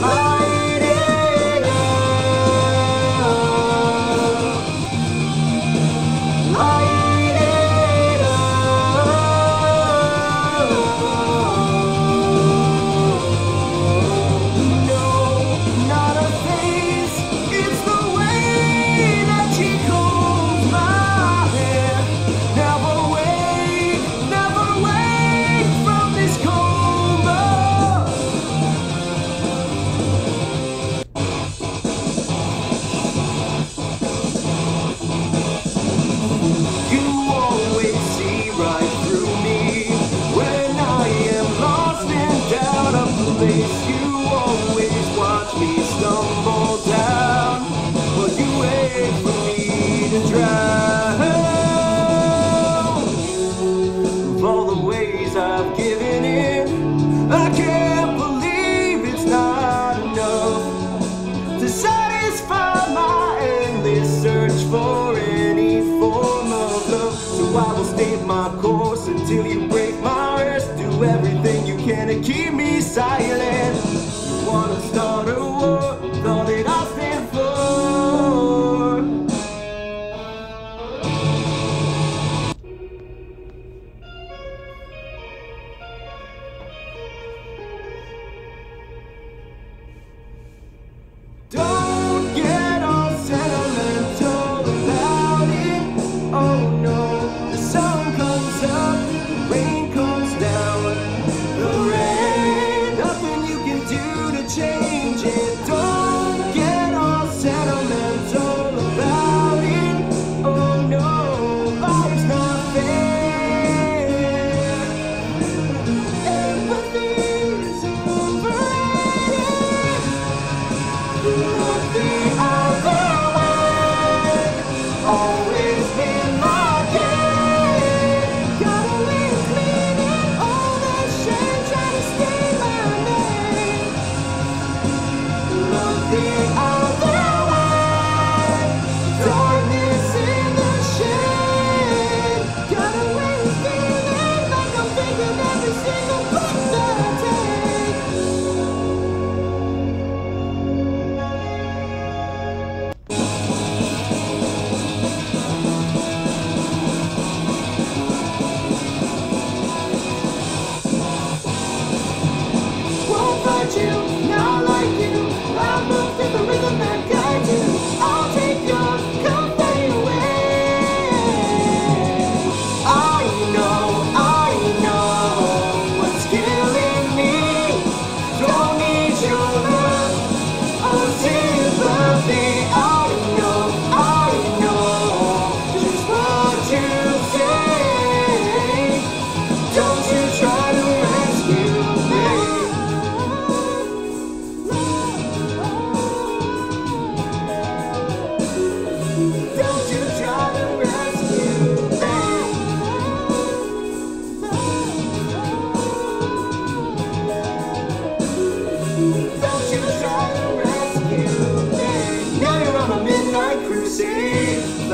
Bye. I've given in. I can't believe it's not enough To satisfy my endless search for any form of love. So I will my course until you break my Do everything you can to keep me silent. You wanna start a war?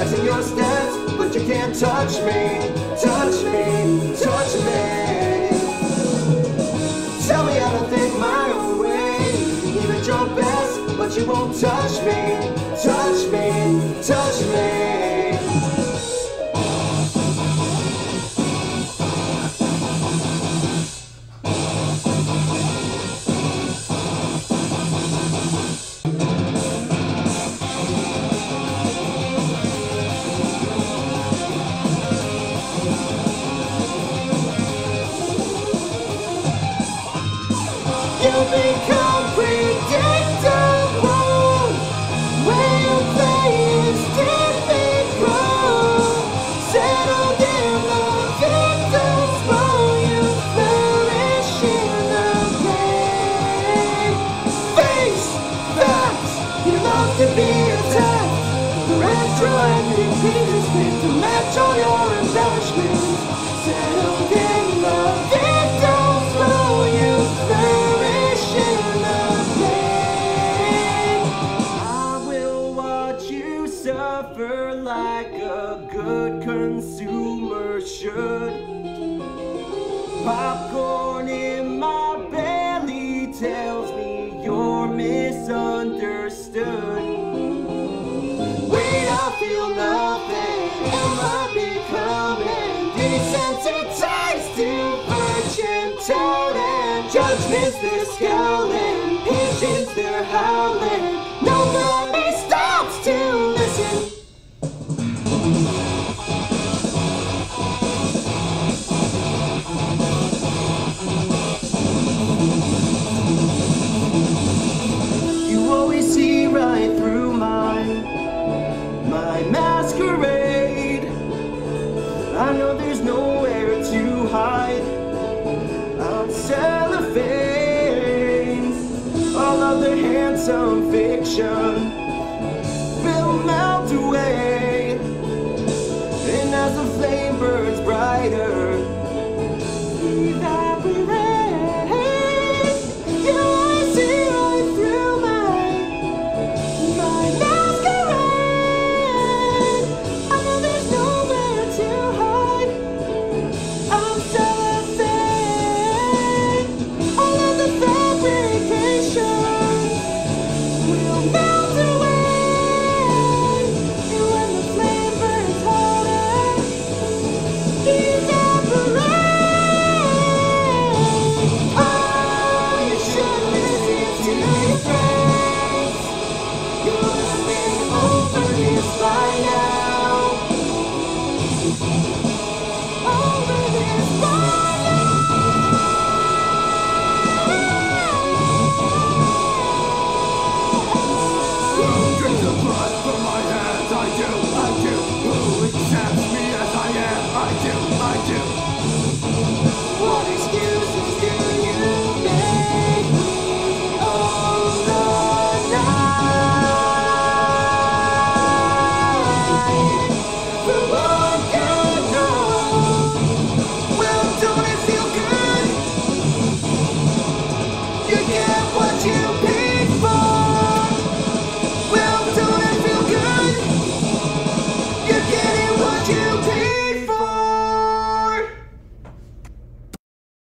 Slicing your steps, but you can't touch me, touch me, touch me. Tell me how to think my own way. Even your best, but you won't touch me, touch me. should. Popcorn in my belly tells me you're misunderstood. We don't feel nothing. Am I becoming desensitized to virgin totem? Judgments they're scowling, pigeons they're howling. Masquerade. I know there's nowhere to hide. I'm cellophane. All of the handsome fiction will melt away. Will melt